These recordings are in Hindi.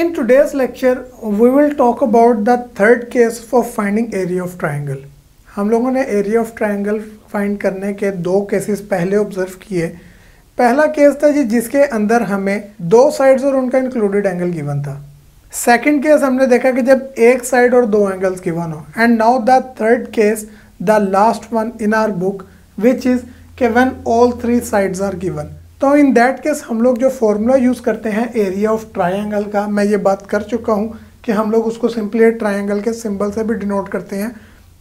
In today's lecture, we will talk about the third case for finding area of triangle. हम लोगों ने एरिया ऑफ़ ट्रायंगल फाइंड करने के दो केसेस पहले ऑब्ज़र्व किए। पहला केस था जी जिसके अंदर हमें दो साइड्स और उनका इंक्लूडेड एंगल गिवन था। सेकंड केस हमने देखा कि जब एक साइड और दो एंगल्स गिवन हो। And now the third case the last one in our book which is के when all three sides are given तो इन दैट केस हम लोग जो फॉर्मूला यूज़ करते हैं एरिया ऑफ़ ट्राइंगल का, मैं ये बात कर चुका हूँ कि हम लोग उसको सिंपली ट्राइंगल के सिंबल से भी डिनोट करते हैं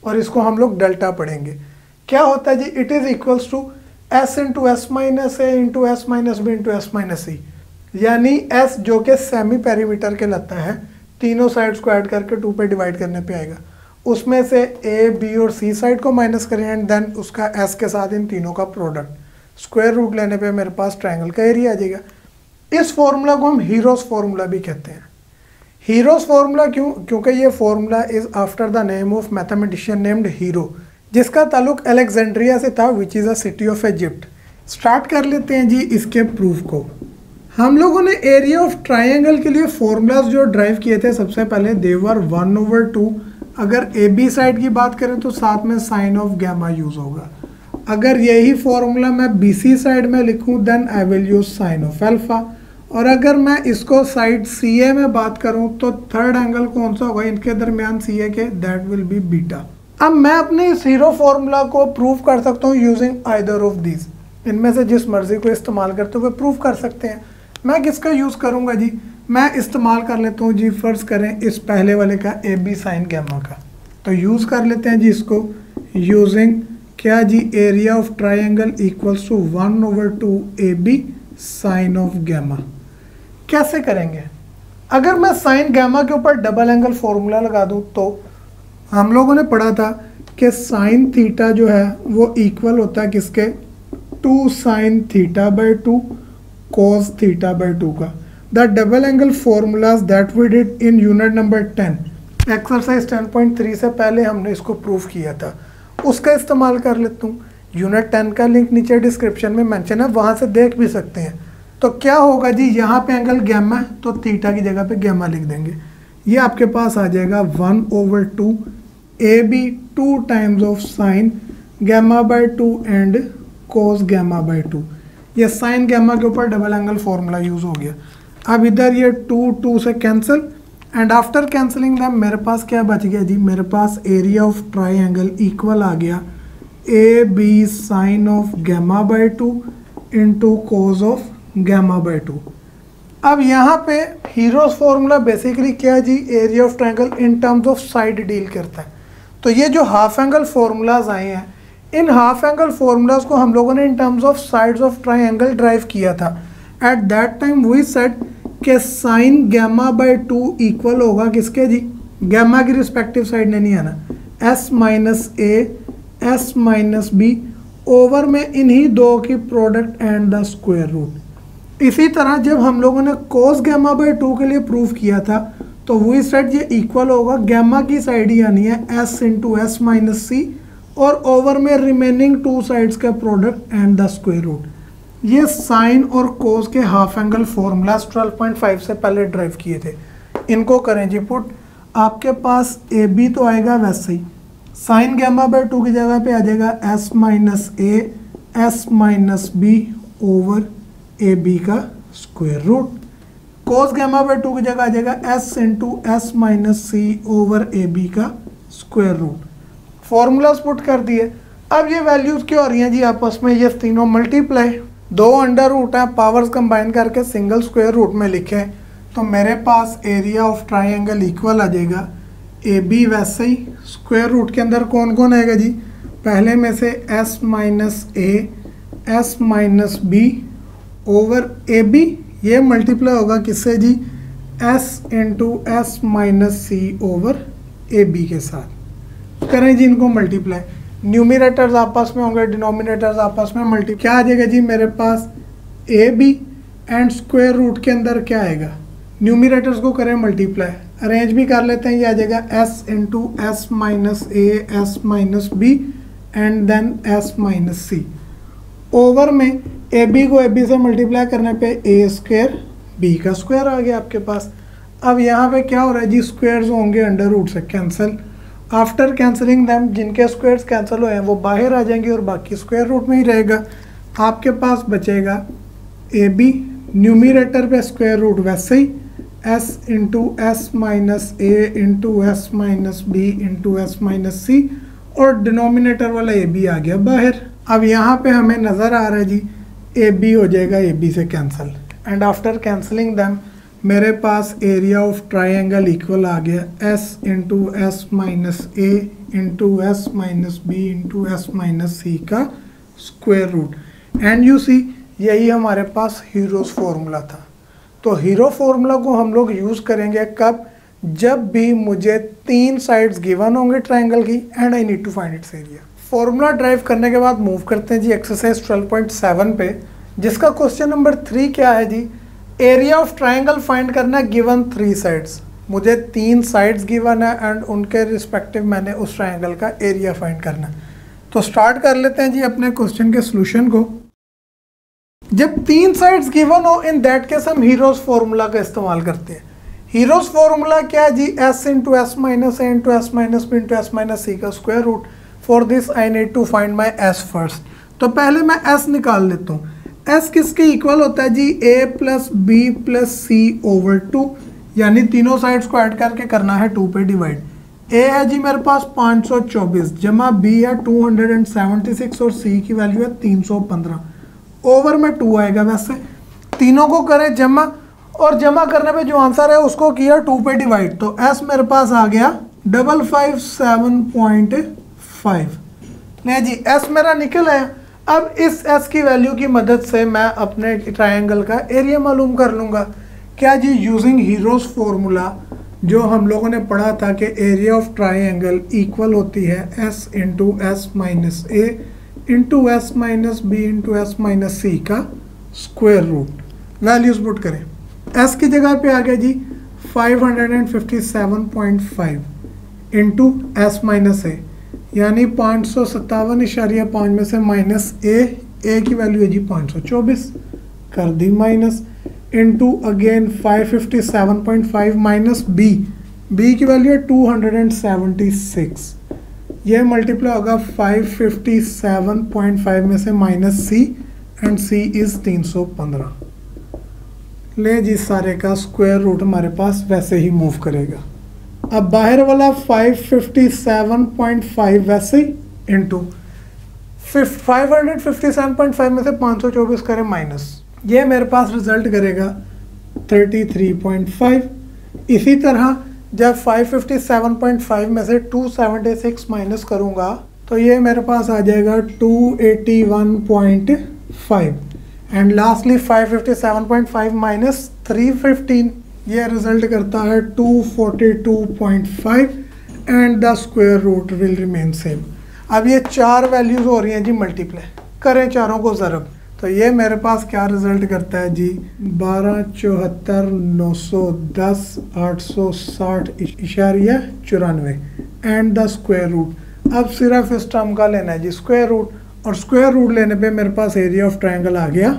और इसको हम लोग डेल्टा पढ़ेंगे। क्या होता है जी? It is equals to S into S minus A into S minus B into S minus C यानी एस जो कि सेमी पेरीमीटर के लगता है, तीनों साइड्स को ऐड करके टू पे डिवाइड करने पे आएगा। उसमें से ए बी और सी साइड को माइनस करें एंड देन उसका एस के साथ इन तीनों का प्रोडक्ट स्क्वायर रूट लेने पे मेरे पास ट्रायंगल का एरिया आ जाएगा। इस फॉर्मूला को हम हीरोज फार्मूला भी कहते हैं। हीरोज फार्मूला क्यों? क्योंकि ये formula is after the name of mathematician named Hero जिसका ताल्लुक अलेक्जेंड्रिया से था which is a city of Egypt start कर लेते हैं जी इसके प्रूफ को। हम लोगों ने एरिया ऑफ़ ट्राइंगल के लिए फॉर्मूलाज जो ड्राइव किए थे, सबसे पहले देवर वन ओवर टू अगर ए बी साइड की बात करें तो साथ में साइन ऑफ़ गैमा यूज़ होगा। अगर यही फॉर्मूला मैं बी सी साइड में लिखूं then I will use sine of alpha और अगर मैं इसको साइड सी ए में बात करूँ तो थर्ड एंगल कौन सा होगा? इनके दरमियान सी ए के दैट विल बी बीटा अब मैं अपने इस हीरो फॉर्मूला को प्रूव कर सकता हूँ यूजिंग आइदर ऑफ़ दीज इनमें से जिस मर्ज़ी को इस्तेमाल करते हुए प्रूव कर सकते हैं। मैं किसका यूज़ करूँगा जी? मैं इस्तेमाल कर लेता हूँ जी फ़र्ज़ करें इस पहले वाले का ए बी साइन गैमा का। तो यूज़ कर लेते हैं जी इसको यूजिंग क्या जी area of triangle equals to one over two A B sine of gamma कैसे करेंगे? अगर मैं साइन गैमा के ऊपर डबल एंगल फॉर्मूला लगा दूँ तो हम लोगों ने पढ़ा था कि साइन थीटा जो है, वो इक्वल होता है किसके? Two sine theta by two cos theta by 2 का। The double angle formulas that we did in unit number ten exercise 10.3 से पहले हमने इसको प्रूफ किया था। उसका इस्तेमाल कर लेता हूँ। यूनिट टेन का लिंक नीचे डिस्क्रिप्शन में मेंशन है, वहाँ से देख भी सकते हैं। तो क्या होगा जी, यहाँ पे एंगल गैमा है तो थीटा की जगह पे गैमा लिख देंगे। ये आपके पास आ जाएगा one over two A B two times of sine gamma by two and cos gamma by two ये साइन गैमा के ऊपर डबल एंगल फॉर्मूला यूज़ हो गया। अब इधर ये टू टू से cancel and after cancelling them मेरे पास क्या बच गया जी? मेरे पास area of triangle equal आ गया। A B sine of gamma by two into cos of gamma by two अब यहाँ पे हीरोज फॉर्मूला बेसिकली क्या जी? Area of triangle in terms of side deal करता है। तो ये जो हाफ़ एंगल फार्मूलाज आए हैं, इन हाफ़ एंगल फार्मूलाज को हम लोगों ने in terms of sides of triangle derive किया था। At that time we set के sine gamma by two equal होगा किसके? जी गैमा की रिस्पेक्टिव साइड ने नहीं आना S minus A S minus B over में इन्हीं दो की product and the square root इसी तरह जब हम लोगों ने कोस गैमा बाय टू के लिए प्रूव किया था तो वही साइड ये इक्वल होगा। गैमा की साइड ही आनी है S into S minus C और ओवर में रिमेनिंग टू साइड्स का product and the square root ये साइन और कोस के हाफ़ एंगल फॉर्मूलाज 12.5 से पहले ड्राइव किए थे। इनको करें जी पुट। आपके पास ए बी तो आएगा वैसे ही। साइन गैमा बाय टू की जगह पे आ जाएगा S minus A, S minus B over A B का square root. Cos gamma by two की जगह आ जाएगा S into S minus C over A B का स्क्वायर रूट। फॉर्मूलाज पुट कर दिए। अब ये वैल्यूज़ क्या हो रही हैं जी आपस में? ये तीनों मल्टीप्लाई। दो अंडर रूट हैं पावर्स कंबाइन करके सिंगल स्क्वायर रूट में लिखे। तो मेरे पास एरिया ऑफ़ ट्राइंगल इक्वल आ जाएगा। ए बी वैसे ही स्क्वायर रूट के अंदर कौन कौन आएगा जी? पहले में से S minus A S minus B over A B ये मल्टीप्लाई होगा किससे जी? S into S minus C over A B के साथ। करें जी इनको मल्टीप्लाई न्यूमिनेटर्स आपस में होंगे डिनोमिनेटर्स आपस में मल्टी क्या आ जाएगा जी? मेरे पास A B and square root के अंदर क्या आएगा? न्यूमिनेटर्स को करें मल्टीप्लाई अरेंज भी कर लेते हैं, ये आ जाएगा S into S minus A S minus B and then S minus C over में ए बी को ए बी से मल्टीप्लाई करने पे ए स्क्वेयर बी का स्क्वायर आ गया आपके पास. अब यहाँ पे क्या हो रहा है जी? स्क्वेयर्स होंगे अंडर रूट से कैंसिल आफ्टर कैंसलिंग दैम जिनके स्क्वेयर्स कैंसिल हुए हैं, वो बाहर आ जाएँगे और बाकी स्क्वायर रूट में ही रहेगा। आपके पास बचेगा ए बी न्यूमिनेटर पे स्क्वायर रूट वैसे ही। S into S minus A into S minus B into S minus C और डिनोमिनेटर वाला ए बी आ गया बाहर। अब यहाँ पे हमें नज़र आ रहा है जी ए बी हो जाएगा ए बी से cancel and after cancelling them मेरे पास एरिया ऑफ़ ट्राइंगल इक्वल आ गया। S into S minus A into S minus B into S minus C का square root and you see यही हमारे पास हीरोज फॉर्मूला था। तो हीरो फॉर्मूला को हम लोग यूज़ करेंगे कब? जब भी मुझे तीन साइड्स गिवन होंगे ट्राइंगल की and I need to find its area formula derive करने के बाद मूव करते हैं जी एक्सरसाइज 12.7 पे, जिसका क्वेश्चन नंबर थ्री क्या है जी? एरिया ऑफ़ ट्राइंगल फाइंड करना है गिवन थ्री साइड्स मुझे तीन साइड्स गिवन है एंड उनके रिस्पेक्टिव मैंने उस ट्राइंगल का एरिया फाइंड करना है. तो स्टार्ट कर लेते हैं जी अपने क्वेश्चन के सोल्यूशन को. जब तीन साइड्स गिवन हो इन दैट केस हम हीरोज फॉर्मूला का इस्तेमाल करते हैं. हीरोज फॉर्मूला क्या है जी? S into S minus A into S minus B into S minus C का square root for this I need to find my S first तो पहले मैं एस निकाल लेता हूँ. एस किसके इक्वल होता है जी? A plus B plus C over two यानी तीनों साइड्स को ऐड करके करना है टू पे डिवाइड ए है जी मेरे पास 524 जमा बी है 276 और सी की वैल्यू है 315 ओवर में टू आएगा वैसे. तीनों को करें जमा, और जमा करने पे जो आंसर है उसको किया टू पे डिवाइड तो एस मेरे पास आ गया double five seven point five नहीं जी एस मेरा निकल है अब इस एस की वैल्यू की मदद से मैं अपने ट्रायंगल का एरिया मालूम कर लूँगा। क्या जी यूजिंग हीरोज फॉर्मूला जो हम लोगों ने पढ़ा था कि एरिया ऑफ़ ट्रायंगल इक्वल होती है S into S minus A into S minus B into S minus C का स्क्वायर रूट वैल्यूज़ पुट करें। एस की जगह पे आ गया जी 557.5 इंटू एस माइनस ए यानी पाँच सौ सत्तावन इशारिया पाँच में से माइनस ए ए की वैल्यू है जी पाँच सौ चौबीस। कर दी minus. Into again five fifty seven point five minus B B की वैल्यू है two hundred and seventy six यह मल्टीप्लाई होगा five fifty seven point five में से minus C and C is तीन सौ पंद्रह। ले जी सारे का स्क्वायर रूट हमारे पास वैसे ही मूव करेगा। अब बाहर वाला 557.5 वैसे इंटू फाइव में से 524 करें माइनस ये मेरे पास रिज़ल्ट करेगा 33.5 इसी तरह जब 557.5 में से 276 माइनस करूँगा तो ये मेरे पास आ जाएगा 281.5 एंड लास्टली 557.5 माइनस 315 ये रिज़ल्ट करता है 242.5 and the square root will remain same अब ये चार वैल्यूज़ हो रही हैं जी मल्टीप्लाई करें चारों को ज़रब. तो ये मेरे पास क्या रिज़ल्ट करता है जी? बारह, चौहत्तर, नौ सौ दस, आठ सौ साठ इशारिया, चौरानवे. एंड द स्क्वायर रूट अब सिर्फ़ इस टर्म का लेना है जी. स्क्वायर रूट और स्क्वायर रूट लेने पे मेरे पास एरिया ऑफ़ ट्रायंगल आ गया.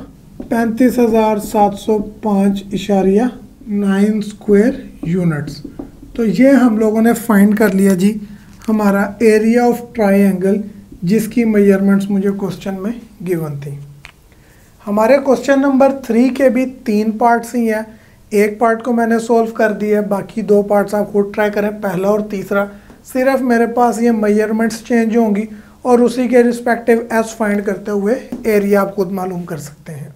पैंतीस हज़ार सात सौ पाँच इशारिया नाइन स्क्वेयर यूनिट्स। तो ये हम लोगों ने फाइंड कर लिया जी हमारा एरिया ऑफ़ ट्राइंगल जिसकी मेजरमेंट्स मुझे क्वेश्चन में गिवन थी। हमारे क्वेश्चन नंबर थ्री के भी तीन पार्ट्स ही हैं। एक पार्ट को मैंने सॉल्व कर दिया बाकी दो पार्ट्स आप खुद ट्राई करें, पहला और तीसरा। सिर्फ़ मेरे पास ये मेजरमेंट्स चेंज होंगी और उसी के रिस्पेक्टिव एस फाइंड करते हुए एरिया आप खुद मालूम कर सकते हैं।